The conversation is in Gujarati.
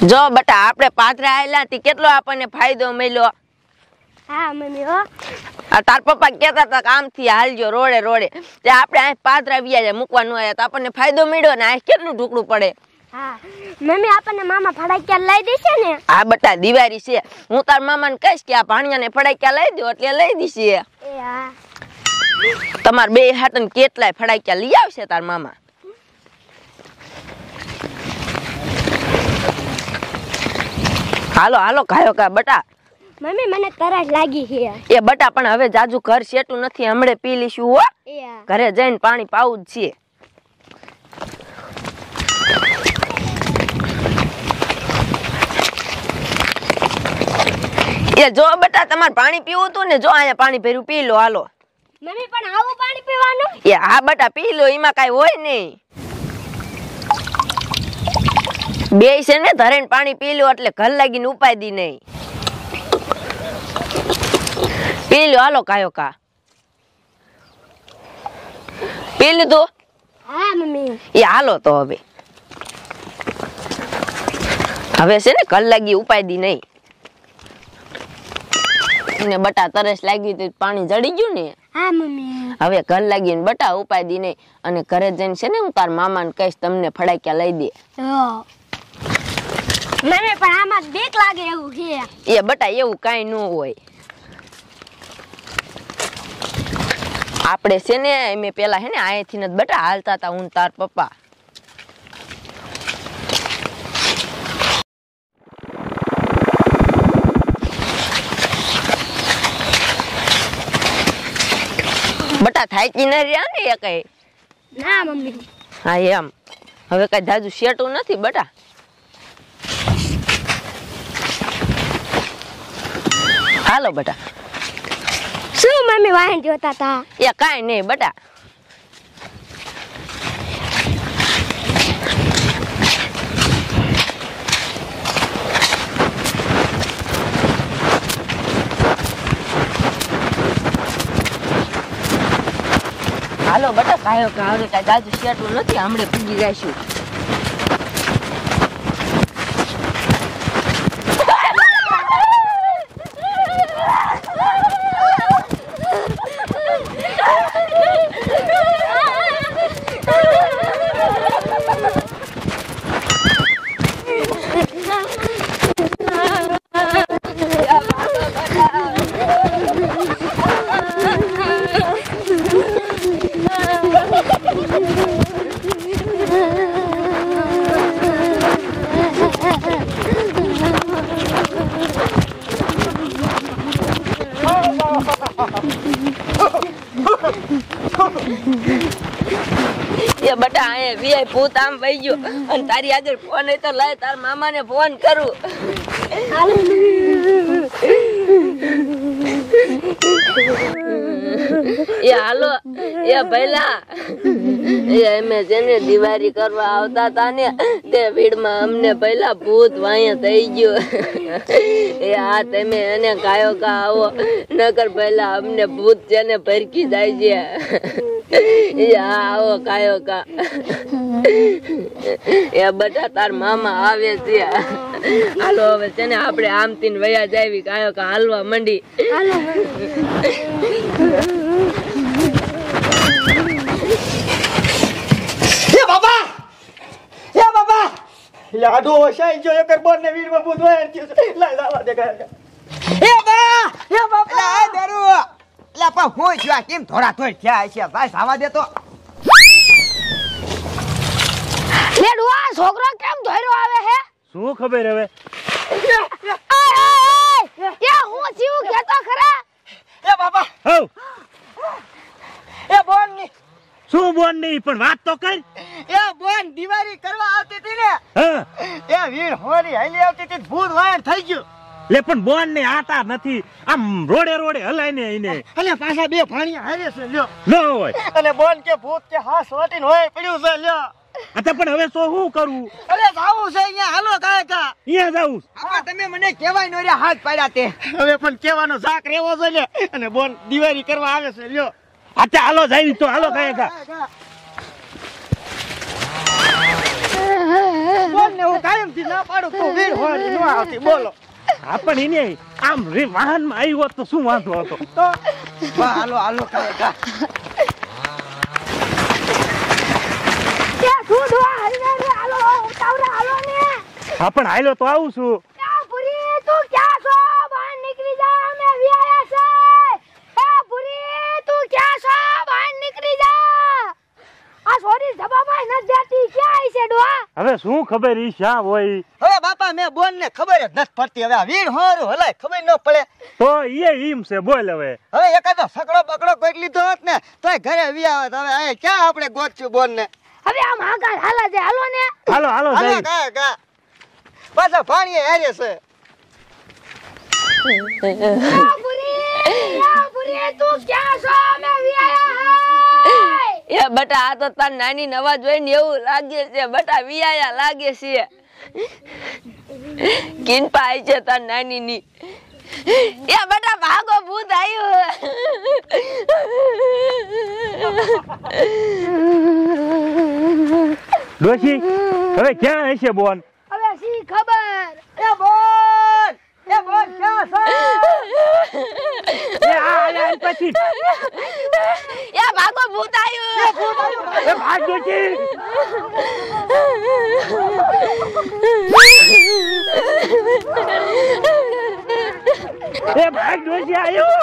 જો બટા આપણે પાત્રા આયલા તી કેટલો આપણને ફાયદો મળ્યો? હા મમ્મી હો આ તાર પપ્પા કહેતા હતા કે આમથી હાલજો રોડે રોડે. તે આપણે અહીં પાથરા વ્યાજે મૂકવાનું આવ્યા તો આપણને ફાયદો મળ્યો ને? આ કેટલું ઢુકડું પડે? હા. મમ્મી આપણને મામા ફડાક્યા લઈ દેશે ને? આ બટા દિવાળી છે. હું તાર મામાને કહીશ કે આ ભાણિયાને ફડાક્યા લઈ દો એટલે લઈ દીશે. એ હા. તમાર બે હાટન કેટલાય ફડાક્યા લઈ આવશે તાર મામા? હાલો હાલો કાયો કા બટા. મમ્મી મને તરસ લાગી છે. એ બટા પણ હવે જાજુ ઘર શેટું નથી હમણે પી લીશું હો. ઘરે જઈને પાણી પાવું જ છે એ જો બટા તમારે પાણી પીવું હતું ને જો અહીંયા પાણી ભર્યું પી લો હાલો. મમ્મી પણ આવું પાણી પીવાનું? એ હા બટા પી લો એમાં કઈ હોય નહીં. બે છે ને ધરેને પાણી પી લો એટલે ઘર લાગીને ઉપાદી નહીં. પી લો હાલો કાયો કા. પી લીધું હા મમ્મી. એ હાલો તો હવે. હવે છે ને કલાકી ઉપાડી નહીં. ને બટા તરસ લાગી તો પાણી જડી ગયું ને. હા મમ્મી. હવે ઘર લાગીને બટા ઉપાડી નહીં. અને ઘરે જઈને છે ને હું તાર મામાને કહીશ તમને ફડાક્યા લઈ દે. હો. મને પણ આમાં બીક લાગે એવું છે. એ બટા એવું કાઈ ન હોય. આપણે છે ને મેં પેલા હે ને અહીંથી ને બટા હાલતા હતા હું તાર પપ્પા. બટા થાકી ન રહ્યા ને એ કઈ? ના મમ્મી. હા એમ. હવે કઈ જાજુ શેટું નથી બટા? હાલો બટા. શું મમ્મી વાહન જોતા હતા એ કાંઈ નહીં બટા. હાલો બટા કાયો કા હવે કાંઈ દાદુ શેટું નથી હમણે પૂગી જઈશું. એ બટા આયે વીઆઈ ભૂત આમ વઈ ગયો. અને તારી આગળ ફોન હોય તો લાય, તાર મામાને ફોન કરું. એ હાલો. એ ભઈલા એ અમે જેને દિવાળી કરવા આવતા તા ને, તે ભીડમાં અમને પહેલા ભૂત વાયા થઈ ગયું. એ હા તમે એને કાયો કા આવો. નકર પહેલા અમને ભૂત છે ને ભરકી જાય છે. આવો કાયો કા. એ બધા તાર મામા આવે છે. હાલો હવે છે ને આપણે આમ તીન વયા જાવી કાયો કા હાલવા મંડી. એ બાબા! એ બાબા! લાડો વસાઈ જો એકર બોર ને વીરમાં ગયા એ બા એ બાબા! લા દરુ લે પણ હું છું આ કેમ થોડા થોડ થયા છે. ભાઈ સાવા દે તો. લે ડુઆ છોકરો કેમ ધોર્યો આવે હે? શું ખબર હવે? એ હું થયું કેતો ખરા? એ બાબા હવ. એ બોનની. શું બોન નહીં પણ વાત તો કર. એ બોન દિવાળી કરવા આવતી હતી ને? હા. એ વીર હોરી હાલી આવતી હતી. ભૂત થઈ ગયું. લે પણ બોન ને આતા નથી. આમ રોડે રોડે હલાય ને એને અલે પાછા બે પાણી હારે છે લ્યો. ન હોય. અને બોન કે ભૂત કે હાસ વાટીન હોય પડ્યું છે લ્યો. અતે પણ હવે તો શું કરવું અરે જાવું છે અહીંયા. હાલો કાય કા. અહીંયા જાવું આમાં તમે મને કેવાય નો રહ્યા હાથ પાડ્યા તે. હવે પણ કેવાનો ઝાક રેવો છે લે અને બોન દિવાળી કરવા આવે છે લ્યો. અતે હાલો જાવી તો હાલો કાય કા. બોન ને હું. કાયમથી ના પાડું તું વીર હોય ન આવતી. બોલો. હા પણ એને આમ રે વાહનમાં આવ્યો તો શું વાંધો હતો? તો હાલો હાલો કાંઈ કા ત્યાં શું ડોહા હરીને રે હાલો ઉતાવળા હાલો ને. હા પણ હાલો તો આવું છું એ ભૂરી તું ક્યાં છો બહાર નીકળી જા અમે વિયાયા છે એ ભૂરી તું ક્યાં છો બહાર નીકળી જા આ સોરી જબાબાઈ ન દેતી ક્યાં આઈ છે ડોહા હવે શું ખબર ઈ શા હોય? હવે બાપા મેં બોન ને ખબર જ નથી પડતી. હવે આ વીર હોરું હલાય ખબર ન પડે. તો એ ઈમ છે બોલ હવે. હવે એકાદો સકડો બકડો કોઈ લીધો હોત ને તોય ઘરે વી આવત. હવે આ ક્યાં આપણે ગોતશું બોન ને હવે આમ આગળ હાલા છે હાલો ને. હાલો હાલો હાલો કા કા પાછા પાણી હારે છે. તું ક્યાં છો? અમે એ બટા આ તો તાર નાની નવા જોઈને એવું લાગે છે. બટા વિયાયા લાગે છે. કિન પાય છે તાર નાની ની એ બટા ભાગો ભૂત આવ્યું ડોશી હવે ક્યાં હશે બોન? હવે સી ખબર? એ બોન એ બોન ક્યાં છે? એ આ પછી. ભાગો ભૂત આવ્યું એ ભાગ ડોશી એ ભાગ ડોશી આવ્યો